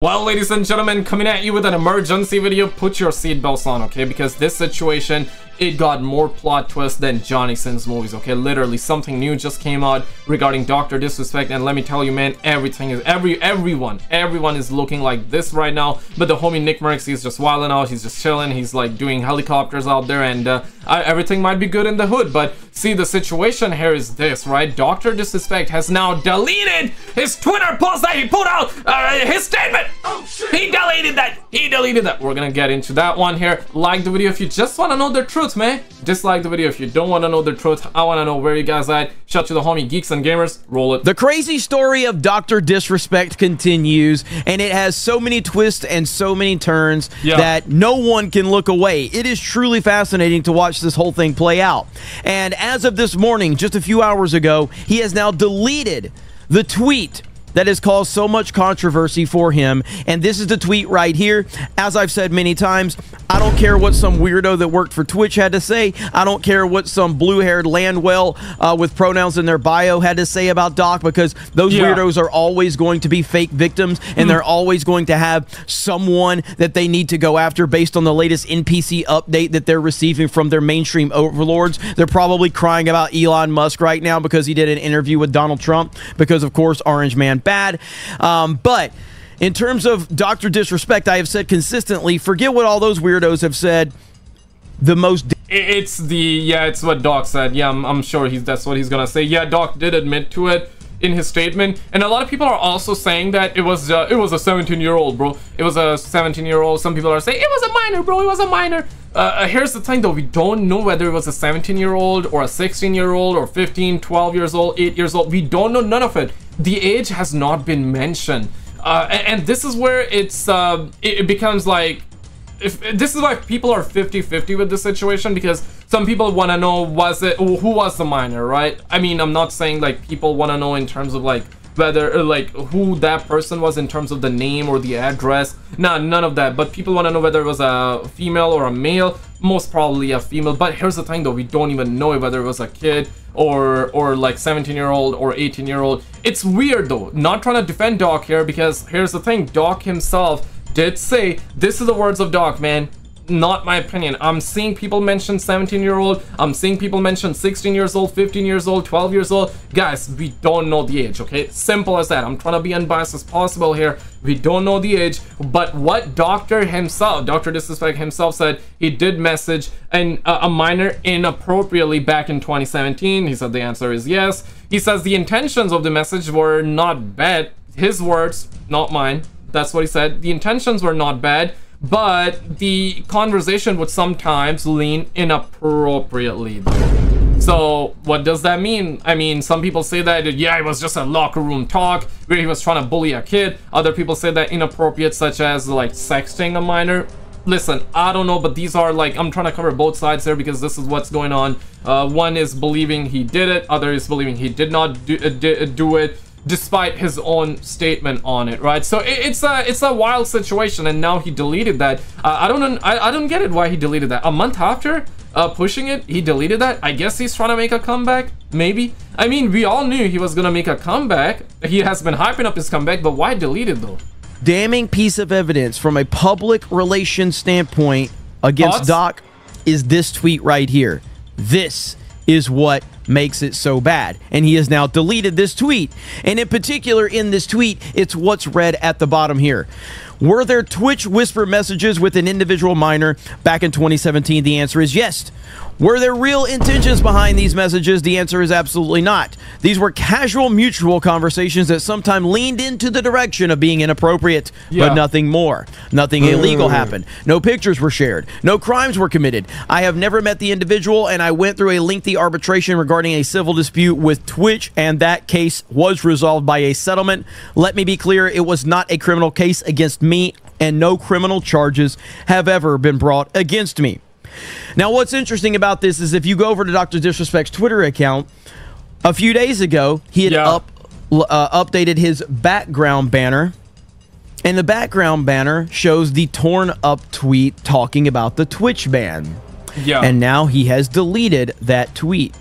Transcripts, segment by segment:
Well, ladies and gentlemen, coming at you with an emergency video, put your seatbelts on, okay? Because this situation it got more plot twist than Johnny Sins movies, okay? Literally, something new just came out regarding Dr. Disrespect, and let me tell you, man, everything is, every, everyone, everyone is looking like this right now, but the homie Nick Mercs, he's just wilding out, he's just chilling, he's like doing helicopters out there, and uh, everything might be good in the hood, but see, the situation here is this, right? Dr. Disrespect has now deleted his Twitter post that he put out, uh, his statement! Oh, shit. He deleted that! He deleted that! We're gonna get into that one here. Like the video if you just want to know the truth truth, man. Dislike the video if you don't want to know the truth. I want to know where you guys at. Shout to the homie Geeks and Gamers. Roll it. The crazy story of Dr. Disrespect continues, and it has so many twists and so many turns yeah. that no one can look away. It is truly fascinating to watch this whole thing play out. And as of this morning, just a few hours ago, he has now deleted the tweet that has caused so much controversy for him. And this is the tweet right here. As I've said many times, I don't care what some weirdo that worked for Twitch had to say. I don't care what some blue-haired Landwell uh, with pronouns in their bio had to say about Doc because those yeah. weirdos are always going to be fake victims and mm. they're always going to have someone that they need to go after based on the latest NPC update that they're receiving from their mainstream overlords. They're probably crying about Elon Musk right now because he did an interview with Donald Trump because, of course, Orange Man bad. Um, but in terms of Dr. Disrespect, I have said consistently, forget what all those weirdos have said. The most. It's the yeah, it's what Doc said. Yeah, I'm, I'm sure he's that's what he's gonna say. Yeah, Doc did admit to it in his statement, and a lot of people are also saying that it was uh, it was a 17 year old, bro. It was a 17 year old. Some people are saying it was a minor, bro. It was a minor. Uh, uh here's the thing though, we don't know whether it was a 17 year old or a 16 year old or 15, 12 years old, 8 years old. We don't know none of it. The age has not been mentioned. Uh, and, and, this is where it's uh, it, it, becomes like if this is why people are 50-50 with the situation because some people want to know was it who was the minor right i mean i'm not saying like people want to know in terms of like whether uh, like who that person was in terms of the name or the address. Nah none of that. But people want to know whether it was a female or a male. Most probably a female. But here's the thing though. We don't even know whether it was a kid or or like 17 year old or 18 year old it's weird though. Not trying to defend doc here because here's the thing. Doc himself did say this is the words of doc man not my opinion. I'm seeing people mention 17 year old. I'm seeing people mention 16 years old, 15 years old, 12 years old. Guys, we don't know the age, okay? Simple as that. I'm trying to be unbiased as possible here. We don't know the age, but what Doctor himself, Dr. Disrespect himself said, he did message an, uh, a minor inappropriately back in 2017. He said the answer is yes. He says the intentions of the message were not bad. His words, not mine. That's what he said. The intentions were not bad but the conversation would sometimes lean inappropriately. So what does that mean? I mean, some people say that, yeah, it was just a locker room talk where he was trying to bully a kid. Other people say that inappropriate, such as like sexting a minor. Listen, I don't know, but these are like, I'm trying to cover both sides here because this is what's going on. Uh, one is believing he did it, other is believing he did not do, uh, do it despite his own statement on it, right? So it, it's a it's a wild situation, and now he deleted that. Uh, I don't I, I don't get it why he deleted that. A month after uh, pushing it, he deleted that. I guess he's trying to make a comeback, maybe. I mean, we all knew he was gonna make a comeback. He has been hyping up his comeback, but why delete it though? Damning piece of evidence from a public relations standpoint against Thoughts? Doc is this tweet right here. This is what makes it so bad. And he has now deleted this tweet. And in particular, in this tweet, it's what's read at the bottom here. Were there Twitch whisper messages with an individual minor back in 2017? The answer is yes. Were there real intentions behind these messages? The answer is absolutely not. These were casual, mutual conversations that sometimes leaned into the direction of being inappropriate, yeah. but nothing more. Nothing illegal mm. happened. No pictures were shared. No crimes were committed. I have never met the individual, and I went through a lengthy arbitration regarding a civil dispute with Twitch, and that case was resolved by a settlement. Let me be clear it was not a criminal case against me, and no criminal charges have ever been brought against me. Now, what's interesting about this is if you go over to Dr. Disrespect's Twitter account, a few days ago, he had yeah. up uh, updated his background banner. And the background banner shows the torn up tweet talking about the Twitch ban. Yeah. And now he has deleted that tweet.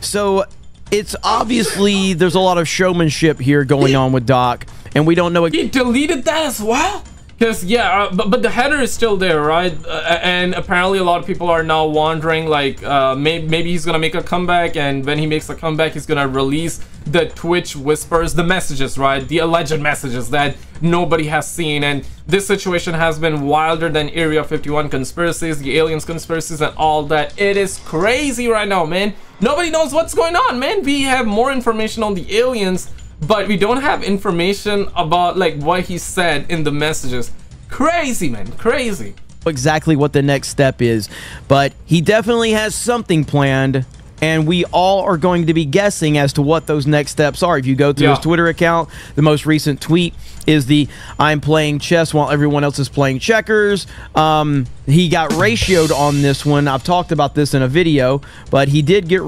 So it's obviously there's a lot of showmanship here going on with Doc and we don't know. He deleted that as well. Because, yeah, uh, but, but the header is still there, right? Uh, and apparently a lot of people are now wondering, like, uh, may maybe he's gonna make a comeback, and when he makes a comeback, he's gonna release the Twitch whispers, the messages, right? The alleged messages that nobody has seen. And this situation has been wilder than Area 51 conspiracies, the aliens conspiracies, and all that. It is crazy right now, man. Nobody knows what's going on, man. We have more information on the aliens but we don't have information about like what he said in the messages. Crazy, man, crazy. Exactly what the next step is, but he definitely has something planned. And we all are going to be guessing as to what those next steps are. If you go to yeah. his Twitter account, the most recent tweet is the I'm playing chess while everyone else is playing checkers. Um, he got ratioed on this one. I've talked about this in a video, but he did get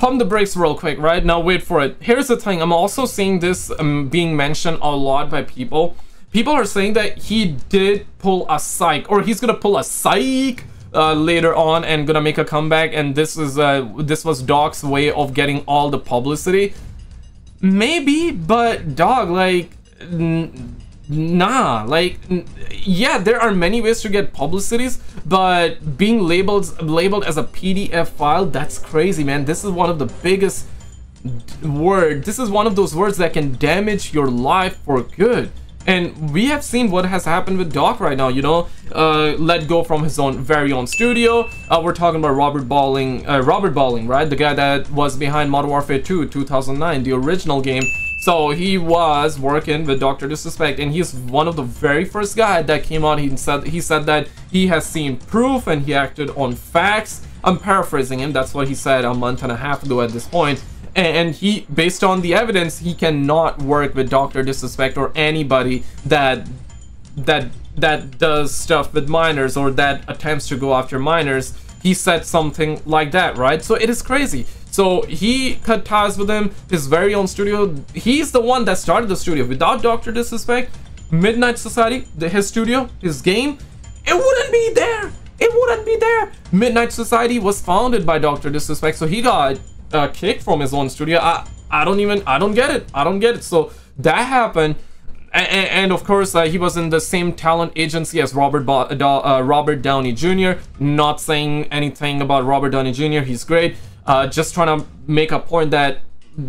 pump the brakes real quick, right? Now wait for it. Here's the thing, I'm also seeing this um, being mentioned a lot by people. People are saying that he did pull a psych, or he's gonna pull a psych uh, later on and gonna make a comeback, and this is uh, this was Doc's way of getting all the publicity. Maybe, but dog, like, nah like yeah there are many ways to get publicities but being labeled labeled as a pdf file that's crazy man this is one of the biggest word this is one of those words that can damage your life for good and we have seen what has happened with Doc right now, you know, uh, let go from his own very own studio. Uh, we're talking about Robert Bowling, uh, Robert Bowling, right? The guy that was behind Modern Warfare 2, 2009, the original game. So he was working with Dr. Disrespect and he's one of the very first guy that came out. He said he said that he has seen proof and he acted on facts. I'm paraphrasing him. That's what he said a month and a half ago at this point. And he, based on the evidence, he cannot work with Dr. Disrespect or anybody that that that does stuff with minors or that attempts to go after minors. He said something like that, right? So it is crazy. So he cut ties with him, his very own studio. He's the one that started the studio. Without Dr. Disrespect, Midnight Society, the, his studio, his game, it wouldn't be there. It wouldn't be there. Midnight Society was founded by Dr. Disrespect, so he got uh, kicked from his own studio. I, I don't even, I don't get it. I don't get it. So that happened. And, and, of course, uh, he was in the same talent agency as Robert ba uh, Robert Downey Jr. Not saying anything about Robert Downey Jr. He's great. Uh, just trying to make a point that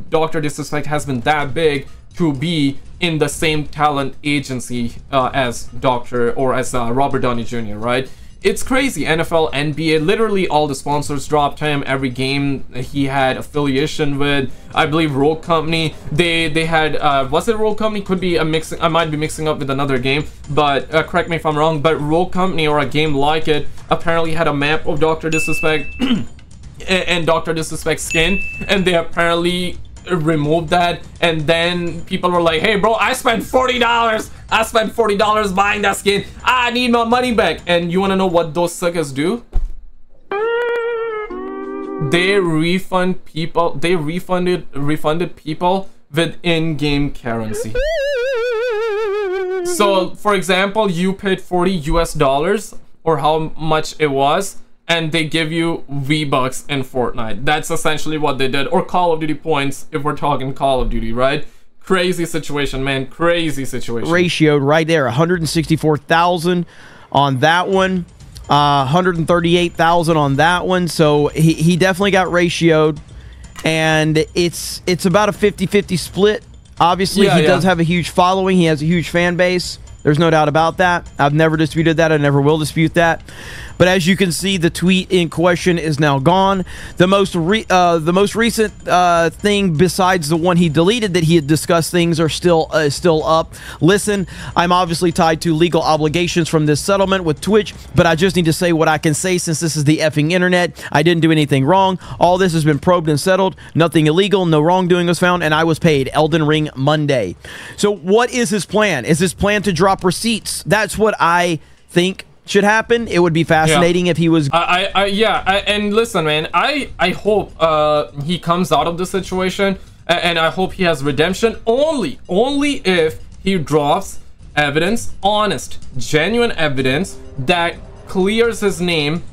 Dr. Disrespect has been that big to be in the same talent agency uh, as Dr. or as uh, Robert Downey Jr., right? It's crazy. NFL, NBA, literally all the sponsors dropped him. Every game he had affiliation with, I believe Rogue Company. They they had uh, was it Rogue Company? Could be a mixing. I might be mixing up with another game, but uh, correct me if I'm wrong. But Rogue Company or a game like it apparently had a map of Doctor Disrespect. and Dr. Disrespect skin, and they apparently removed that, and then people were like, hey bro, I spent $40! I spent $40 buying that skin, I need my money back! And you wanna know what those suckers do? They refund people, they refunded refunded people with in-game currency. So, for example, you paid 40 US dollars, or how much it was, and they give you V-Bucks in Fortnite. That's essentially what they did. Or Call of Duty points if we're talking Call of Duty, right? Crazy situation, man. Crazy situation. Ratioed right there. 164,000 on that one. Uh, 138,000 on that one. So he, he definitely got ratioed. And it's it's about a 50-50 split. Obviously, yeah, he yeah. does have a huge following. He has a huge fan base. There's no doubt about that. I've never disputed that. I never will dispute that. But as you can see, the tweet in question is now gone. The most uh, the most recent uh, thing besides the one he deleted that he had discussed things are still uh, still up. Listen, I'm obviously tied to legal obligations from this settlement with Twitch, but I just need to say what I can say since this is the effing internet. I didn't do anything wrong. All this has been probed and settled. Nothing illegal. No wrongdoing was found, and I was paid. Elden Ring Monday. So what is his plan? Is his plan to drop receipts? That's what I think should happen. It would be fascinating yeah. if he was. I, I, yeah, I, and listen, man, I, I hope uh, he comes out of the situation, and I hope he has redemption. Only, only if he drops evidence, honest, genuine evidence that clears his name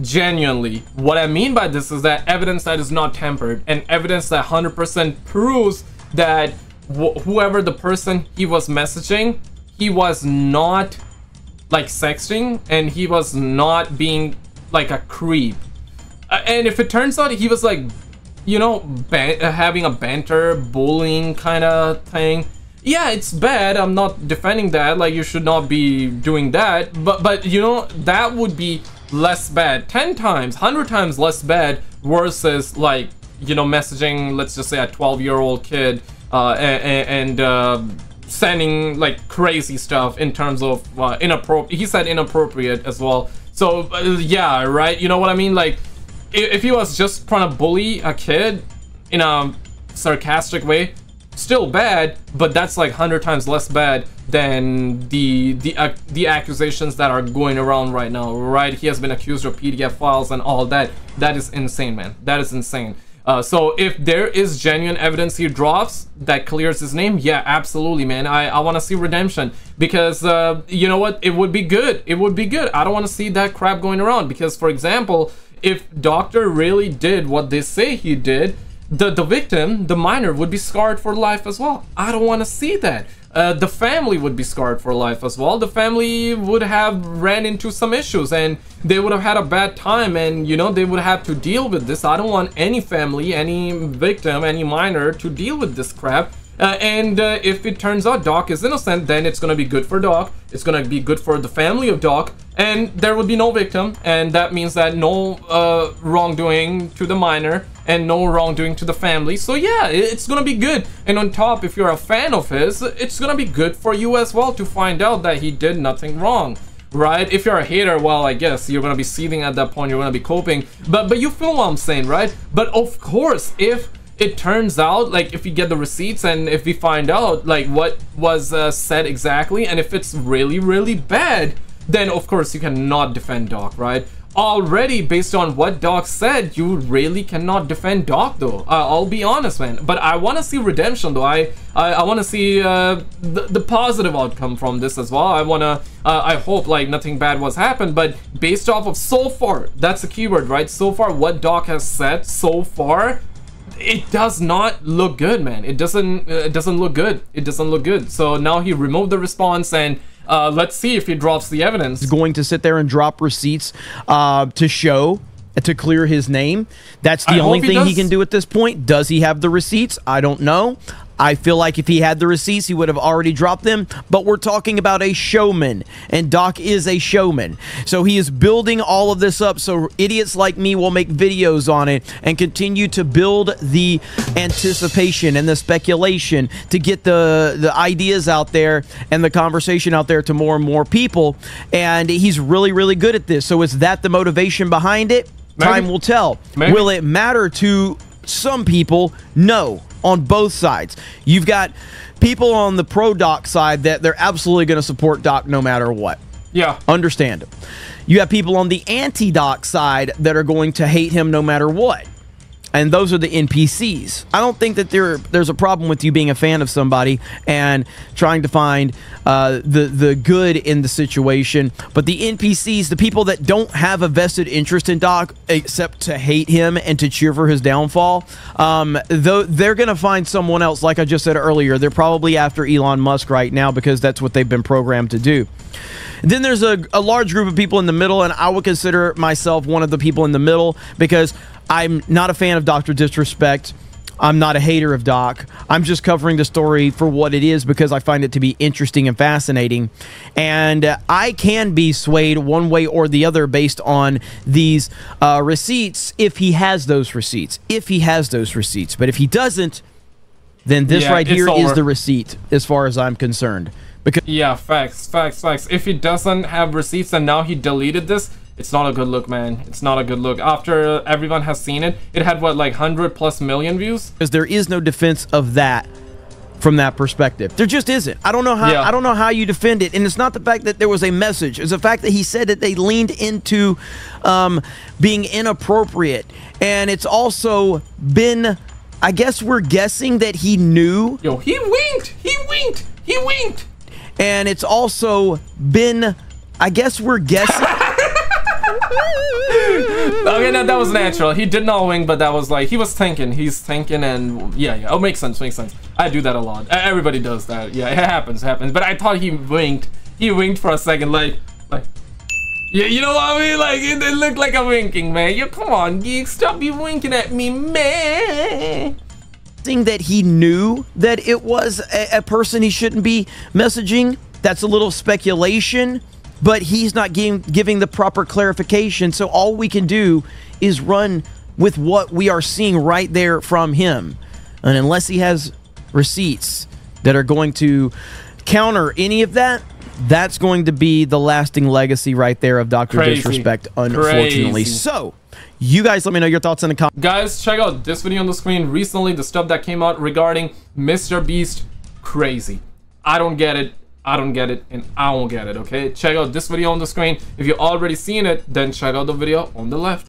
genuinely. What I mean by this is that evidence that is not tempered, and evidence that 100% proves that wh whoever the person he was messaging, he was not like sexting and he was not being like a creep. Uh, and if it turns out he was like, you know, uh, having a banter, bullying kind of thing, yeah, it's bad. I'm not defending that. Like you should not be doing that. But but you know that would be less bad, ten times, hundred times less bad versus like you know messaging. Let's just say a 12 year old kid uh, and, and uh, sending like crazy stuff in terms of uh, inappropriate. He said inappropriate as well. So uh, yeah, right. You know what I mean? Like if, if he was just trying to bully a kid in a sarcastic way, still bad, but that's like 100 times less bad than the the uh, the accusations that are going around right now, right? He has been accused of PDF files and all that. That is insane, man. That is insane. Uh, so if there is genuine evidence he drops that clears his name, yeah, absolutely, man. I, I want to see redemption because, uh, you know what? It would be good. It would be good. I don't want to see that crap going around because, for example, if Doctor really did what they say he did, the, the victim, the minor, would be scarred for life as well. I don't want to see that. Uh, the family would be scarred for life as well. The family would have ran into some issues and they would have had a bad time and, you know, they would have to deal with this. I don't want any family, any victim, any minor to deal with this crap. Uh, and uh, if it turns out Doc is innocent, then it's gonna be good for Doc. It's gonna be good for the family of Doc, and there would be no victim, and that means that no uh, wrongdoing to the minor and no wrongdoing to the family. So yeah, it's gonna be good. And on top, if you're a fan of his, it's gonna be good for you as well to find out that he did nothing wrong right? If you're a hater, well, I guess you're gonna be seething at that point, you're gonna be coping. But but you feel what I'm saying, right? But of course, if it turns out like if we get the receipts and if we find out like what was uh, said exactly and if it's really really bad then of course you cannot defend Doc right already based on what Doc said you really cannot defend Doc though uh, I'll be honest man but I want to see redemption though I I, I want to see uh, the, the positive outcome from this as well I want to uh, I hope like nothing bad was happened but based off of so far that's the keyword right so far what Doc has said so far it does not look good, man. It doesn't. Uh, it doesn't look good. It doesn't look good. So now he removed the response, and uh, let's see if he drops the evidence. He's going to sit there and drop receipts uh, to show to clear his name. That's the I only thing he, he can do at this point. Does he have the receipts? I don't know. I feel like if he had the receipts, he would have already dropped them. But we're talking about a showman, and Doc is a showman. So he is building all of this up so idiots like me will make videos on it and continue to build the anticipation and the speculation to get the, the ideas out there and the conversation out there to more and more people. And he's really, really good at this. So is that the motivation behind it? Maybe. Time will tell. Maybe. Will it matter to some people? No on both sides. You've got people on the pro doc side that they're absolutely going to support doc no matter what. Yeah. Understand. You have people on the anti doc side that are going to hate him no matter what and those are the NPCs. I don't think that there there's a problem with you being a fan of somebody and trying to find uh, the the good in the situation. But the NPCs, the people that don't have a vested interest in Doc except to hate him and to cheer for his downfall, um, though they're gonna find someone else. Like I just said earlier, they're probably after Elon Musk right now because that's what they've been programmed to do. Then there's a, a large group of people in the middle, and I would consider myself one of the people in the middle because I'm not a fan of Dr. Disrespect. I'm not a hater of Doc. I'm just covering the story for what it is because I find it to be interesting and fascinating. And I can be swayed one way or the other based on these uh, receipts if he has those receipts. If he has those receipts. But if he doesn't, then this yeah, right here is the receipt as far as I'm concerned. Because yeah, facts, facts, facts. If he doesn't have receipts and now he deleted this, it's not a good look, man. It's not a good look. After everyone has seen it, it had what, like 100 plus million views? Because there is no defense of that from that perspective. There just isn't. I don't know how yeah. I don't know how you defend it. And it's not the fact that there was a message. It's the fact that he said that they leaned into um, being inappropriate. And it's also been I guess we're guessing that he knew. Yo, he winked. He winked. He winked. And it's also been I guess we're guessing okay, no, that was natural. He did not wing, but that was like he was thinking. He's thinking, and yeah, yeah. Oh, makes sense. Makes sense. I do that a lot. Everybody does that. Yeah, it happens, happens. But I thought he winked. He winked for a second, like, like, yeah, you know what I mean? Like, it, it looked like a winking, man. You come on, geek, stop be winking at me, man. That he knew that it was a, a person he shouldn't be messaging. That's a little speculation, but he's not giving, giving the proper clarification. So all we can do is run with what we are seeing right there from him. And unless he has receipts that are going to counter any of that, that's going to be the lasting legacy right there of Dr. Crazy. Disrespect, unfortunately. Crazy. So, you guys let me know your thoughts in the comments. Guys, check out this video on the screen. Recently, the stuff that came out regarding Mr. Beast. Crazy. I don't get it. I don't get it, and I won't get it, okay? Check out this video on the screen. If you've already seen it, then check out the video on the left.